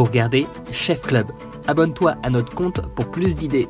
Vous regardez Chef Club. Abonne-toi à notre compte pour plus d'idées.